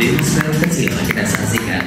Di sel kecil kita saksikan.